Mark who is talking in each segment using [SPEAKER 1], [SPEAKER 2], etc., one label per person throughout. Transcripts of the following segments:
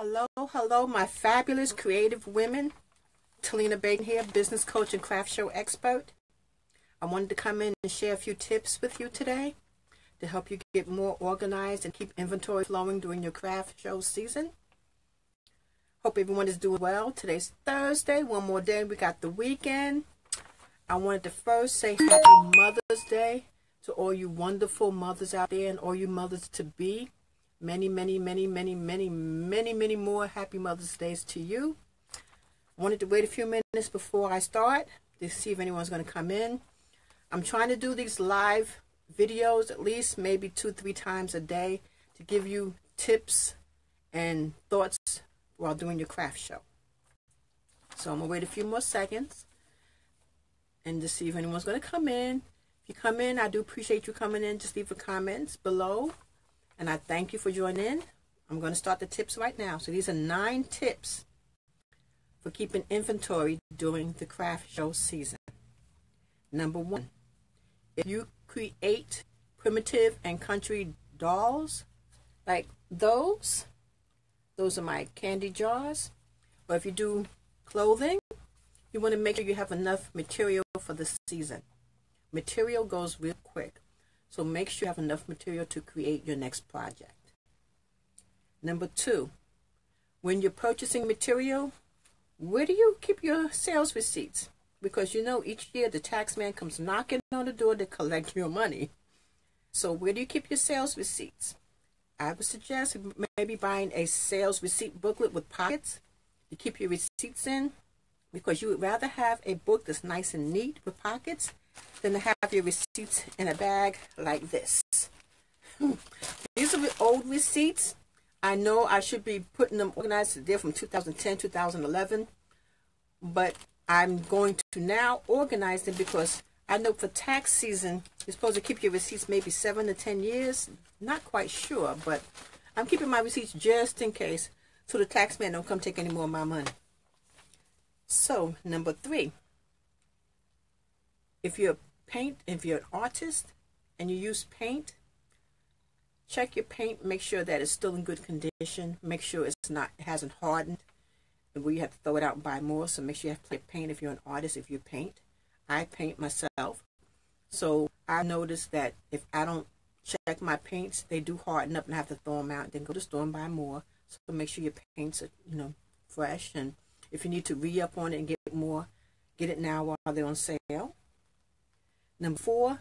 [SPEAKER 1] Hello, hello, my fabulous creative women. Talena Bacon here, business coach and craft show expert. I wanted to come in and share a few tips with you today to help you get more organized and keep inventory flowing during your craft show season. Hope everyone is doing well. Today's Thursday, one more day. We got the weekend. I wanted to first say Happy Mother's Day to all you wonderful mothers out there and all you mothers to be. Many, many, many, many, many, many, many more happy Mother's Days to you. Wanted to wait a few minutes before I start to see if anyone's going to come in. I'm trying to do these live videos at least maybe two, three times a day to give you tips and thoughts while doing your craft show. So I'm going to wait a few more seconds and to see if anyone's going to come in. If you come in, I do appreciate you coming in. Just leave a comments below and I thank you for joining in. I'm going to start the tips right now. So these are nine tips for keeping inventory during the craft show season. Number one, if you create primitive and country dolls like those, those are my candy jars. Or if you do clothing, you want to make sure you have enough material for the season. Material goes real quick. So make sure you have enough material to create your next project. Number two, when you're purchasing material, where do you keep your sales receipts? Because you know each year the tax man comes knocking on the door to collect your money. So where do you keep your sales receipts? I would suggest maybe buying a sales receipt booklet with pockets to keep your receipts in because you would rather have a book that's nice and neat with pockets than to have your receipts in a bag like this. Hmm. These are the old receipts. I know I should be putting them organized. They're from 2010, 2011. But I'm going to now organize them because I know for tax season, you're supposed to keep your receipts maybe seven to 10 years. Not quite sure, but I'm keeping my receipts just in case so the tax man don't come take any more of my money. So, number three, if you're paint, if you're an artist and you use paint, check your paint, make sure that it's still in good condition, make sure it's not it hasn't hardened, where you have to throw it out and buy more. So make sure you have to paint if you're an artist, if you paint. I paint myself. So I noticed that if I don't check my paints, they do harden up and have to throw them out. Then go to the store and buy more. So make sure your paints are, you know, fresh. And if you need to re-up on it and get more, get it now while they're on sale. Number four,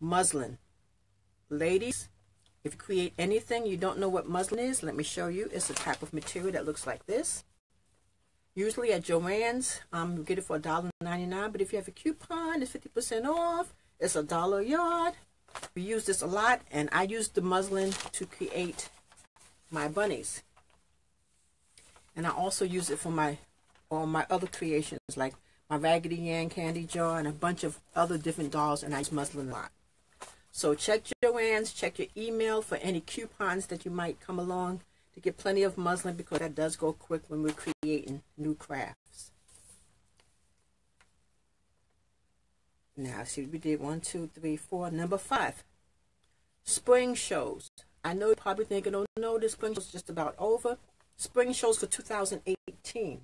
[SPEAKER 1] muslin. Ladies, if you create anything you don't know what muslin is, let me show you. It's a type of material that looks like this. Usually at Joann's, um, you get it for $1.99, but if you have a coupon, it's 50% off. It's a dollar yard. We use this a lot, and I use the muslin to create my bunnies. And I also use it for my all my other creations, like my Raggedy Ann candy jar, and a bunch of other different dolls, and I use muslin a lot. So check Joann's, check your email for any coupons that you might come along to get plenty of muslin because that does go quick when we're creating new crafts. Now, see, we did one, two, three, four. Number five, spring shows. I know you're probably thinking, oh no, the spring show's just about over. Spring shows for 2018.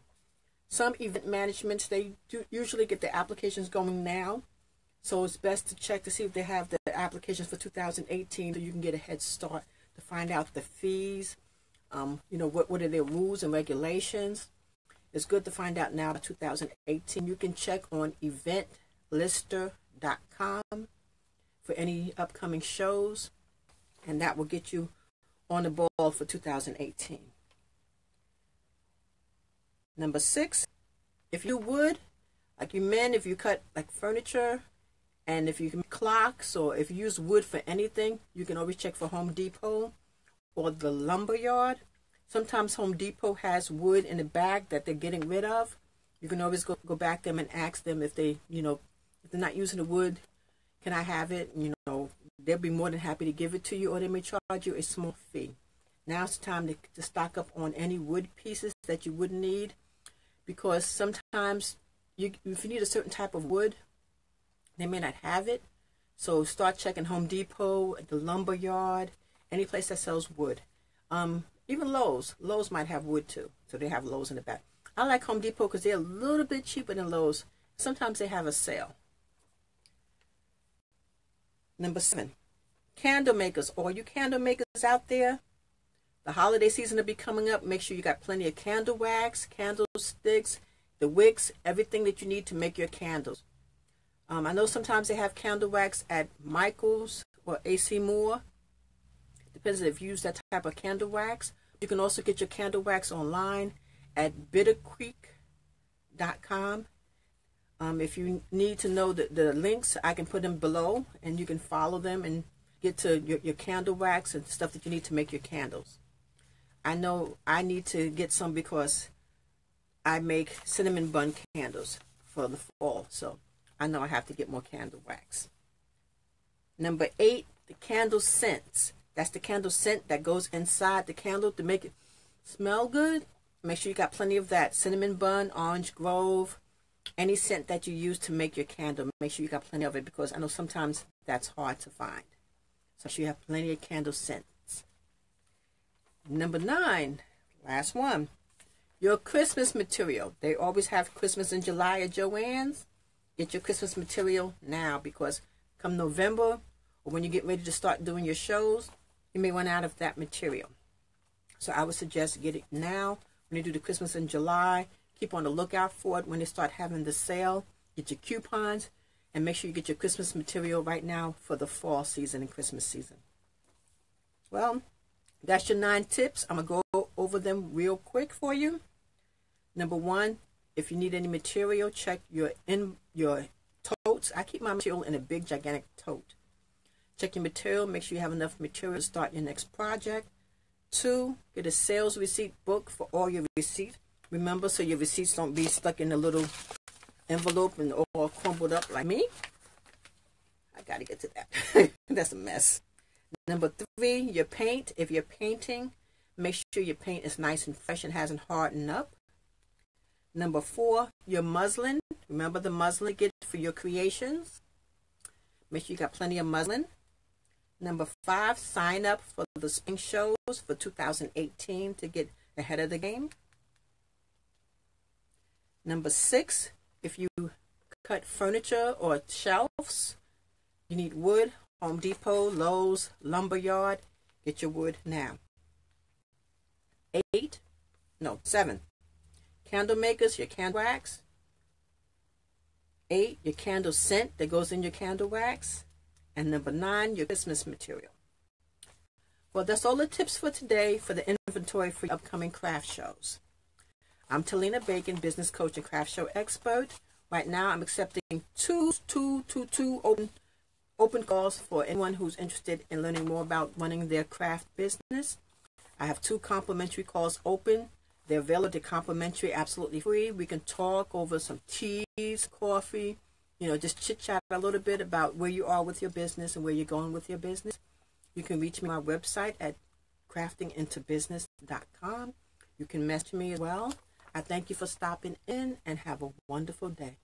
[SPEAKER 1] Some event managements, they do usually get the applications going now. So it's best to check to see if they have the applications for 2018 so you can get a head start to find out the fees, um, you know, what, what are their rules and regulations. It's good to find out now about 2018. You can check on eventlister.com for any upcoming shows, and that will get you on the ball for 2018. Number six, if you wood, like you men, if you cut like furniture, and if you can clocks or if you use wood for anything, you can always check for Home Depot or the lumber yard. Sometimes Home Depot has wood in the bag that they're getting rid of. You can always go, go back them and ask them if they, you know, if they're not using the wood, can I have it? You know, they'll be more than happy to give it to you or they may charge you a small fee. Now it's time to, to stock up on any wood pieces that you wouldn't need because sometimes you, if you need a certain type of wood, they may not have it. So start checking Home Depot, the lumber yard, any place that sells wood. Um, Even Lowe's. Lowe's might have wood too, so they have Lowe's in the back. I like Home Depot because they're a little bit cheaper than Lowe's. Sometimes they have a sale. Number seven, candle makers. All you candle makers out there, the holiday season will be coming up. Make sure you got plenty of candle wax, candlesticks, the wicks, everything that you need to make your candles. Um, I know sometimes they have candle wax at Michael's or AC Moore. Depends if you use that type of candle wax. You can also get your candle wax online at bittercreek.com. Um, if you need to know the, the links, I can put them below and you can follow them and get to your, your candle wax and stuff that you need to make your candles. I know I need to get some because I make cinnamon bun candles for the fall. So I know I have to get more candle wax. Number eight, the candle scents. That's the candle scent that goes inside the candle to make it smell good. Make sure you got plenty of that. Cinnamon bun, orange grove, any scent that you use to make your candle, make sure you got plenty of it because I know sometimes that's hard to find. So you have plenty of candle scents. Number nine, last one. Your Christmas material. They always have Christmas in July at Joann's. Get your Christmas material now because come November or when you get ready to start doing your shows, you may run out of that material. So I would suggest get it now when you do the Christmas in July Keep on the lookout for it when they start having the sale. Get your coupons and make sure you get your Christmas material right now for the fall season and Christmas season. Well, that's your nine tips. I'm going to go over them real quick for you. Number one, if you need any material, check your in your totes. I keep my material in a big gigantic tote. Check your material, make sure you have enough material to start your next project. Two, get a sales receipt book for all your receipts. Remember, so your receipts don't be stuck in a little envelope and all crumpled up like me. I got to get to that. That's a mess. Number three, your paint. If you're painting, make sure your paint is nice and fresh and hasn't hardened up. Number four, your muslin. Remember the muslin you get for your creations. Make sure you got plenty of muslin. Number five, sign up for the spring shows for 2018 to get ahead of the game. Number six, if you cut furniture or shelves, you need wood. Home Depot, Lowe's, Lumberyard. Get your wood now. Eight, no, seven. Candle makers, your candle wax. Eight, your candle scent that goes in your candle wax. And number nine, your Christmas material. Well, that's all the tips for today for the inventory for upcoming craft shows. I'm Talena Bacon, business coach and craft show expert. Right now, I'm accepting two, two, two, two open open calls for anyone who's interested in learning more about running their craft business. I have two complimentary calls open. They're available to complimentary, absolutely free. We can talk over some teas, coffee, you know, just chit chat a little bit about where you are with your business and where you're going with your business. You can reach me on my website at craftingintobusiness.com. You can message me as well I thank you for stopping in and have a wonderful day.